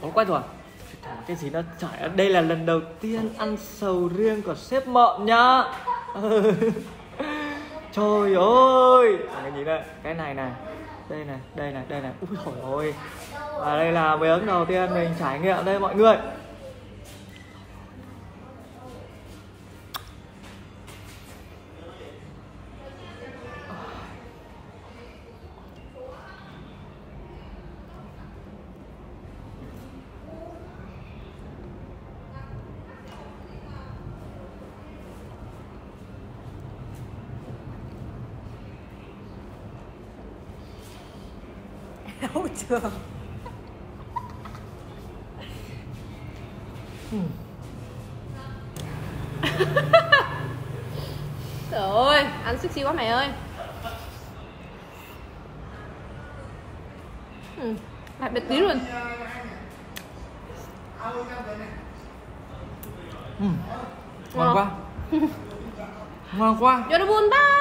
quá quay rồi. Cái gì nó chảy đây là lần đầu tiên ăn sầu riêng của sếp mọn nhá. Trời ơi. Cái gì đây? Cái này này. Đây này đây này đây này. Ui trời ơi và đây là miếng đầu tiên mình trải nghiệm đây mọi người. đấu trường Trời ơi, ăn sexy quá mày ơi. Ừ, lại bệt tí luôn. Ừ, ngon quá. Ngon quá. You're the one, bye.